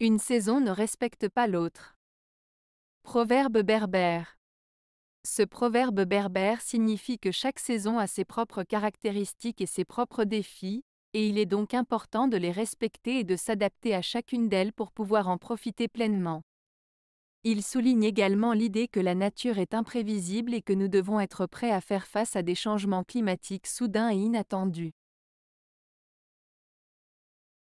Une saison ne respecte pas l'autre. Proverbe berbère. Ce proverbe berbère signifie que chaque saison a ses propres caractéristiques et ses propres défis, et il est donc important de les respecter et de s'adapter à chacune d'elles pour pouvoir en profiter pleinement. Il souligne également l'idée que la nature est imprévisible et que nous devons être prêts à faire face à des changements climatiques soudains et inattendus.